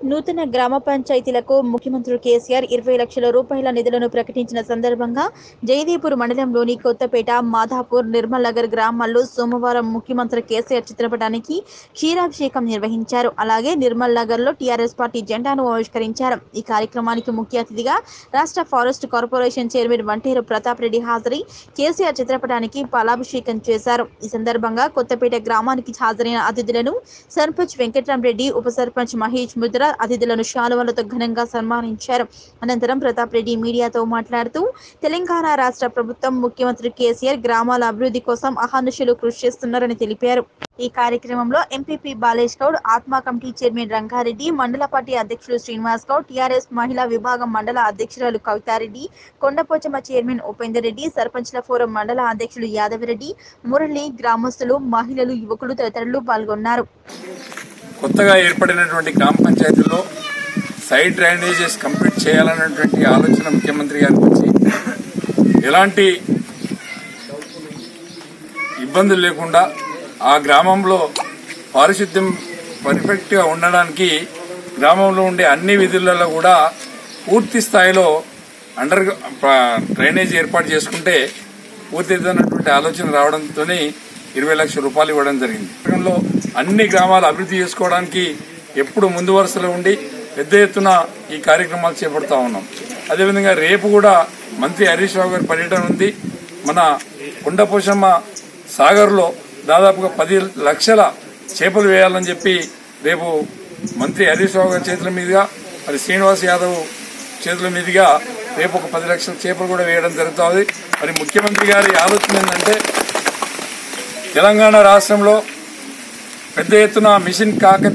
నూతన గ్రామ పంచాయతీలకు ముఖ్యమంత్రి కేసీఆర్ ఇరవై లక్షల రూపాయల నిధులను ప్రకటించిన సందర్భంగా జయదేపూర్ మండలంలోని కొత్తపేట మాధాపూర్ నిర్మల్ నగర్ గ్రామాల్లో సోమవారం ముఖ్యమంత్రి కేసీఆర్ చిత్రపటానికి క్షీరాభిషేకం నిర్వహించారు. అలాగే నిర్మల్ నగర్లో టీఆర్ఎస్ పార్టీ జెండాను ఆవిష్కరించారు. ఈ కార్యక్రమానికి ముఖ్య అతిథిగా రాష్ట్ర forest corporation chairman Vanteru Pratap Reddy హాజరై కేసీఆర్ చిత్రపటానికి పాలాభిషేకం చేశారు. ఈ సందర్భంగా కొత్తపేట గ్రామానికి హాజరైన అతిథులను సర్పంచ్ వెంకట్రామరెడ్డి ఉప సర్పంచ్ మహేష్ ముద్ర అతిథులను శాలువలతో ఘనంగా సన్మానించారు. అనంతరం ప్రతాప్ రెడ్డి మీడియాతో మాట్లాడుతూ తెలంగాణ రాష్ట్ర ప్రభుత్వం ముఖ్యమంత్రి కేసీఆర్ గ్రామాల అభివృద్ధి కోసం అహానుషులు కృషి చేస్తున్నారని తెలిపారు. ఈ కార్యక్రమంలో ఎంపీపీ బాలేష్ గౌడ్ ఆత్మ కమిటీ చైర్మన్ రంగారెడ్డి మండల పార్టీ అధ్యక్షులు శ్రీనివాస్ గౌడ్ టీఆర్ఎస్ మహిళా విభాగం మండల అధ్యక్షురాలు కవితారెడ్డి కొండపోచమ్మ చైర్మన్ ఉపేందర్ రెడ్డి సర్పంచ్ల ఫోరం మండల అధ్యక్షులు యాదవరెడ్డి మురళి గ్రామస్తులు మహిళలు యువకులు తదితరులు పాల్గొన్నారు. కొత్తగా ఏర్పడినటువంటి గ్రామ పంచాయతీలో సైడ్ డ్రైనేజెస్ కంప్లీట్ చేయాలన్నటువంటి ఆలోచన ముఖ్యమంత్రి గారికి వచ్చి ఎలాంటి ఇబ్బందులు లేకుండా ఆ గ్రామంలో పారిశుద్ధ్యం పర్ఫెక్ట్గా ఉండడానికి గ్రామంలో ఉండే అన్ని విధులలో కూడా పూర్తి స్థాయిలో అండర్ డ్రైనేజ్ ఏర్పాటు చేసుకుంటే పూర్తిదైనటువంటి ఆలోచన రావడంతో ఇరవై లక్షల రూపాయలు ఇవ్వడం జరిగింది. నగరంలో అన్ని గ్రామాలు అభివృద్ధి చేసుకోవడానికి ఎప్పుడు ముందు వరుసలో ఉండి పెద్ద ఎత్తున ఈ కార్యక్రమాలు చేపడతా ఉన్నాం. అదేవిధంగా రేపు కూడా మంత్రి హరీష్ రావు గారి పర్యటన ఉంది. మన కొండపోషమ్మ సాగర్లో దాదాపుగా పది లక్షల చేపలు వేయాలని చెప్పి రేపు మంత్రి హరీష్ రావు గారి చేతుల మీదుగా మరి శ్రీనివాస్ యాదవ్ చేతుల మీదుగా రేపు ఒక పది లక్షల చేపలు కూడా వేయడం జరుగుతుంది మరి ముఖ్యమంత్రి గారి ఆలోచన ఏంటంటే తెలంగాణ రాష్ట్రంలో పెద్ద ఎత్తున మిషన్ కాక